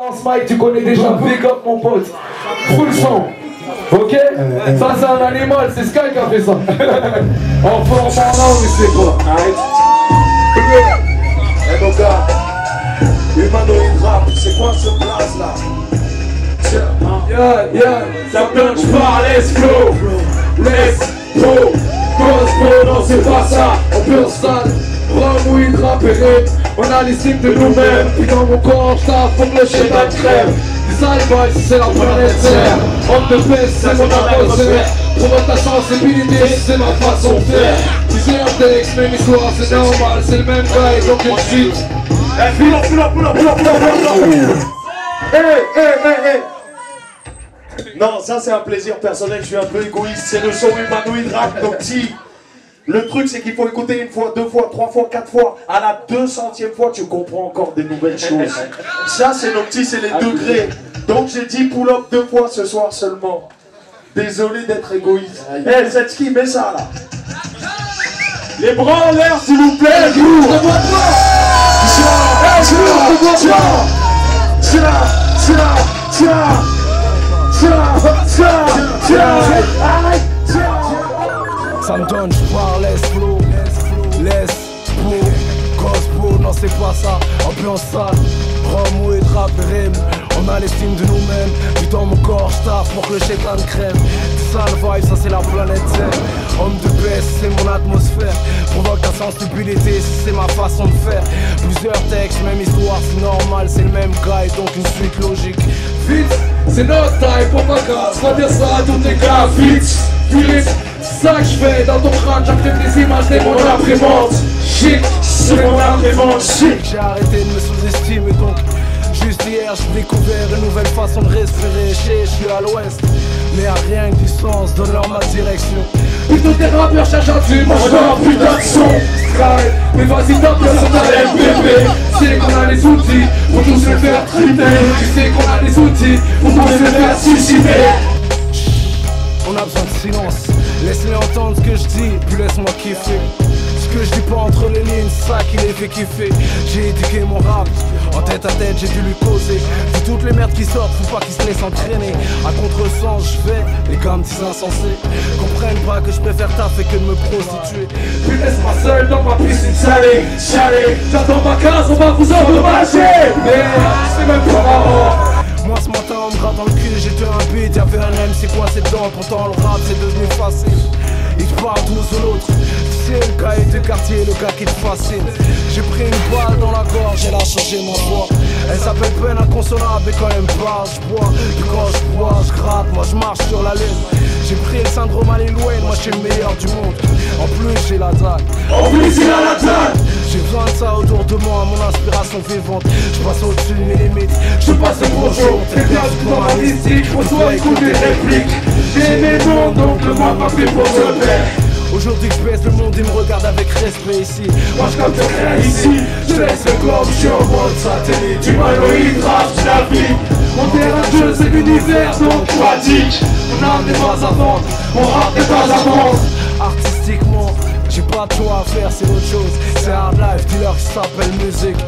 Lance Mike, tu connais déjà, big up mon pote. Full son. Ok? Ça c'est un animal, c'est Sky qui a fait ça. en forme en langue, c'est quoi Eh mon gars, humanoïde rap, c'est quoi ce place là? Tiens, hein? Yeah, yeah. Ça let's flow Let's go Cosmo, non c'est pas ça. On peut stade. On a les signes de nous-mêmes. Puis dans mon corps, j'taffe comme le chien de crème. Les albays, c'est la planète Terre. Homme de paix, c'est mon atmosphère. Provoque ta sensibilité, c'est ma façon de faire. Disais un texte, même histoire, c'est normal. C'est le même gars et donc une suite. Eh, pull up, pull up, pull up, pull up, pull up, pull up. Hey, hey, hey, hey Non, ça c'est un plaisir personnel, je suis un peu égoïste, c'est le son humanoïde rap Nocti. Le truc c'est qu'il faut écouter une fois, deux fois, trois fois, quatre fois. À la deux centième fois, tu comprends encore des nouvelles choses. Ça c'est Nocti, c'est les degrés. Donc j'ai dit pull up deux fois ce soir seulement. Désolé d'être égoïste. Eh, cette ski, mets ça là. Les bras en l'air s'il vous plaît, vous Ça ça, ambiance sale, Rome et trap rime, on a l'estime de nous-mêmes, puis dans mon corps j'taffe pour que le chétan crème, sale vibe, ça c'est la planète Terre, homme de paix, c'est mon atmosphère, provoque ta sensibilité, c'est ma façon de faire, plusieurs textes, même histoire, c'est normal, c'est le même gars et donc une suite logique, Vite, c'est notre time pour ma casse. Va dire ça à tous tes gars, vite, vite. Ça que je fais dans ton crâne, j'active des images des mon imprimante. C'est mon. J'ai arrêté de me sous-estimer donc Juste hier j'ai découvert une nouvelle façon de respirer Chez, je suis à l'ouest Mais à rien que du sens, donne-leur ma direction Plutôt tes rappeurs cherchent un tube, moi je putain de son. Sky, mais vas-y tape le son à bébé. Tu sais qu'on a les outils pour tous se faire triper. Tu sais qu'on a les outils pour tous se faire suicider. On a besoin de silence Laisse-les entendre ce que je dis, puis laisse-moi kiffer que je dis pas entre les lignes, c'est ça qui les fait kiffer. J'ai éduqué mon rap, en tête à tête j'ai dû lui causer Vu toutes les merdes qui sortent, faut pas qu'ils se laissent entraîner. À contre-sens je vais, les gars me disent insensés. Comprennent pas que je préfère taffer que de me prostituer. Puis laisse-moi seul dans ma piscine salée, salée. J'attends ma case, on va vous endommager. Mais c'est même pas marrant. Moi ce matin on me gratte dans le cul, j'étais un beat, y'avait un M, c'est quoi c'est dedans Pourtant le rap c'est devenu facile. Ils parlent tous de l'autre Tu sais le gars est de quartier, le gars qui te fascine J'ai pris une balle dans la gorge, elle a changé ma voix Elle s'appelle peine inconsolable et quand elle me parle je bois Puis quand je bois, je gratte, moi je marche sur la lune J'ai pris le syndrome à Wayne, moi je suis le meilleur du monde En plus j'ai la dague En plus, il a la tête. j'ai besoin de ça autour de moi, mon inspiration vivante. Je passe au-dessus de mes limites, je passe le bonjour. Très bien, dans ma mystique, reçois écoute des répliques. J'ai mes noms, donc le moi pas fait pour se faire. Aujourd'hui je baisse le monde, il me regarde avec respect ici. Moi je capte rien ici, je laisse le globe, je suis en mode satellite. Humanoïde, rap, la vie. Mon terrain de jeu, c'est l'univers, donc pratique. On a des pas à vendre, on rap des pas à vendre. Artistiquement, j'ai pas de choix à faire, c'est autre chose. C'est life, dis-leur que ça s'appelle musique.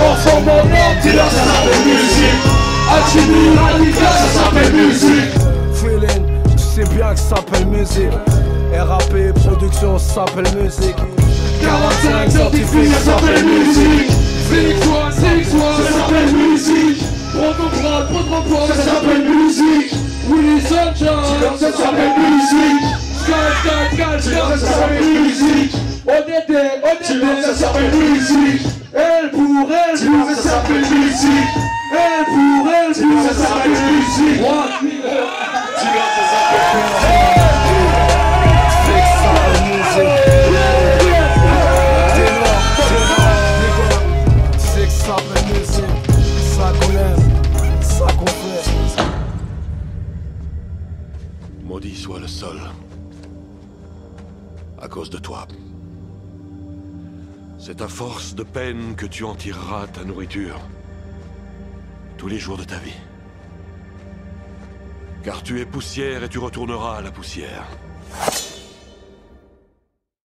Ensemble en or, dis-leur ça s'appelle musique. Alchimie radicale, ça s'appelle musique. Feeling, tu sais bien que ça s'appelle musique. RAP, production, s'appelle musique. 45 certifiés, ça s'appelle musique. Six one, six one, ça s'appelle musique. Ton prod, ça s'appelle musique. Willy ça s'appelle musique. Sky, sky, sky, ça s'appelle musique. ODD, ODD, ça s'appelle musique. Elle pour elle, ça s'appelle musique. Elle pour elle, ça s'appelle musique. Le sol. À cause de toi. C'est à force de peine que tu en tireras ta nourriture. Tous les jours de ta vie. Car tu es poussière et tu retourneras à la poussière.